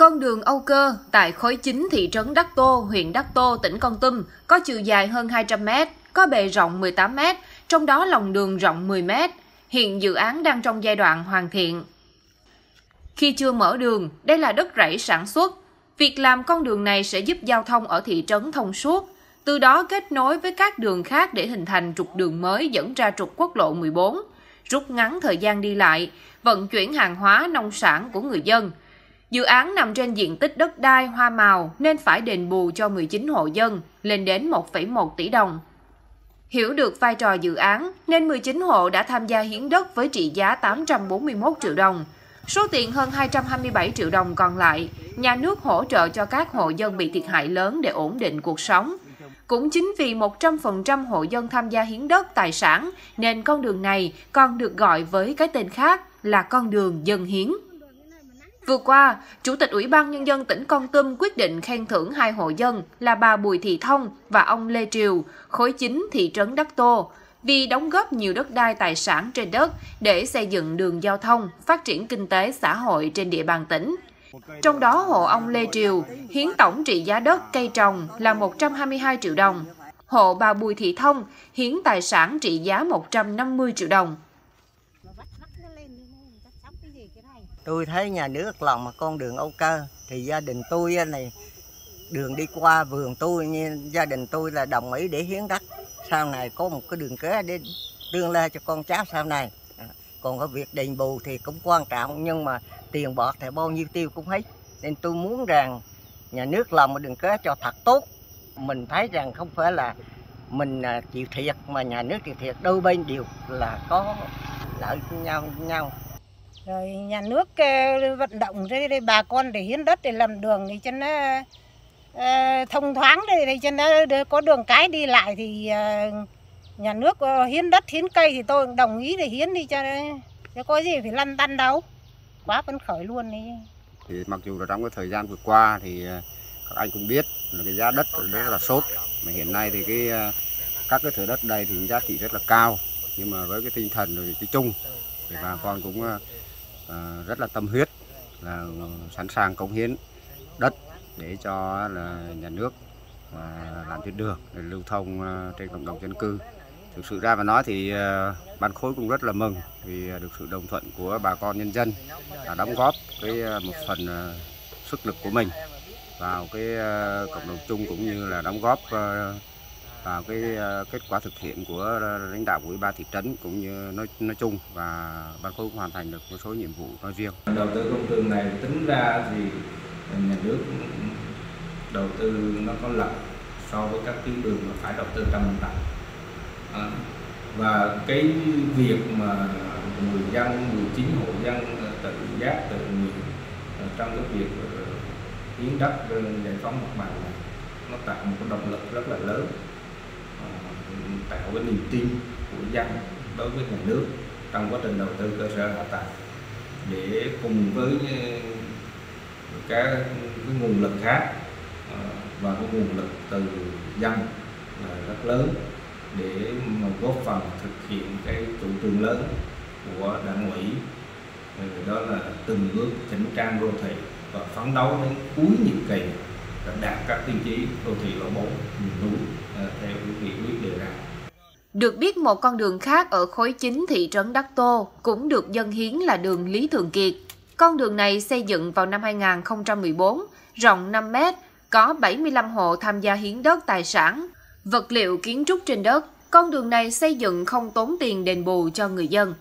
Con đường Âu Cơ tại khối chính thị trấn Đắc Tô, huyện Đắc Tô, tỉnh Con Tum có chiều dài hơn 200 mét, có bề rộng 18 mét, trong đó lòng đường rộng 10 mét. Hiện dự án đang trong giai đoạn hoàn thiện. Khi chưa mở đường, đây là đất rẫy sản xuất. Việc làm con đường này sẽ giúp giao thông ở thị trấn thông suốt, từ đó kết nối với các đường khác để hình thành trục đường mới dẫn ra trục quốc lộ 14, rút ngắn thời gian đi lại, vận chuyển hàng hóa nông sản của người dân. Dự án nằm trên diện tích đất đai hoa màu nên phải đền bù cho 19 hộ dân, lên đến 1,1 tỷ đồng. Hiểu được vai trò dự án nên 19 hộ đã tham gia hiến đất với trị giá 841 triệu đồng. Số tiền hơn 227 triệu đồng còn lại, nhà nước hỗ trợ cho các hộ dân bị thiệt hại lớn để ổn định cuộc sống. Cũng chính vì 100% hộ dân tham gia hiến đất tài sản nên con đường này còn được gọi với cái tên khác là con đường dân hiến. Vừa qua, Chủ tịch Ủy ban Nhân dân tỉnh Con Tum quyết định khen thưởng hai hộ dân là bà Bùi Thị Thông và ông Lê Triều, khối chính thị trấn Đắc Tô, vì đóng góp nhiều đất đai tài sản trên đất để xây dựng đường giao thông, phát triển kinh tế xã hội trên địa bàn tỉnh. Trong đó hộ ông Lê Triều hiến tổng trị giá đất cây trồng là 122 triệu đồng. Hộ bà Bùi Thị Thông hiến tài sản trị giá 150 triệu đồng. Tôi thấy nhà nước lòng mà con đường Âu Cơ. Thì gia đình tôi này, đường đi qua vườn tôi như gia đình tôi là đồng ý để hiến đất. Sau này có một cái đường kế để tương lai cho con cháu sau này. À, còn có việc đền bù thì cũng quan trọng, nhưng mà tiền bọt thì bao nhiêu tiêu cũng hết. Nên tôi muốn rằng nhà nước làm một đường kế cho thật tốt. Mình thấy rằng không phải là mình à, chịu thiệt mà nhà nước chịu thiệt. Đôi bên đều là có lợi nhau nhau rồi nhà nước ờ, vận động đây, đây bà con để hiến đất để làm đường thì cho nó ờ, thông thoáng đây để cho nó có đường cái đi lại thì ờ, nhà nước hiến đất hiến cây thì tôi đồng ý để hiến đi cho cho có gì phải lăn tăn đâu. Quá phấn khởi luôn đi thì mặc dù là trong cái thời gian vừa qua thì các anh cũng biết là cái giá đất rất là sốt. Mà hiện nay thì cái các cái thửa đất đây thì giá trị rất là cao. Nhưng mà với cái tinh thần rồi cái chung thì bà con cũng Ờ, rất là tâm huyết, là sẵn sàng cống hiến đất để cho là nhà nước ờ, làm tuyến đường để lưu thông ờ, trên cộng đồng dân cư. Thực sự ra mà nói thì ban khối cũng rất là mừng vì được sự đồng thuận của bà con nhân dân đã đóng góp cái một phần sức lực của mình vào cái cộng đồng chung cũng như là đóng góp vào cái ờ, kết quả thực hiện của lãnh đạo của ủy ban thị trấn cũng như nói nói chung và ban khối cũng hoàn thành được một số nhiệm vụ nói riêng. Đầu tư công trường này tính ra thì nhà nước đầu tư nó có lợi so với các tuyến đường mà phải đầu tư trăm tặng à, và cái việc mà người dân 19 hộ dân tự giác tự nguyện ờ, trong cái việc ờ, hiến đất giải phóng mặt bằng này nó tạo một cái động lực rất là lớn tạo cái niềm tin của dân đối với nhà nước trong quá trình đầu tư cơ sở hạ tầng. Để cùng với ờ, các cái nguồn lực khác ờ, và cái nguồn lực từ dân là rất lớn để mà góp phần thực hiện cái chủ trương lớn của đảng ủy. Ờ, đó là từng bước chỉnh trang đô thị và phấn đấu đến cuối nhiệm kỳ đạt các tiêu chí đô thị loại 4 miền núi ờ, theo nghị quyết đề ra. Được biết một con đường khác ở khối chính thị trấn Đắc Tô cũng được dân hiến là đường Lý Thường Kiệt. Con đường này xây dựng vào năm 2014, rộng 5 mét, có 75 hộ tham gia hiến đất tài sản. Vật liệu kiến trúc trên đất, con đường này xây dựng không tốn tiền đền bù cho người dân.